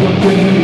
away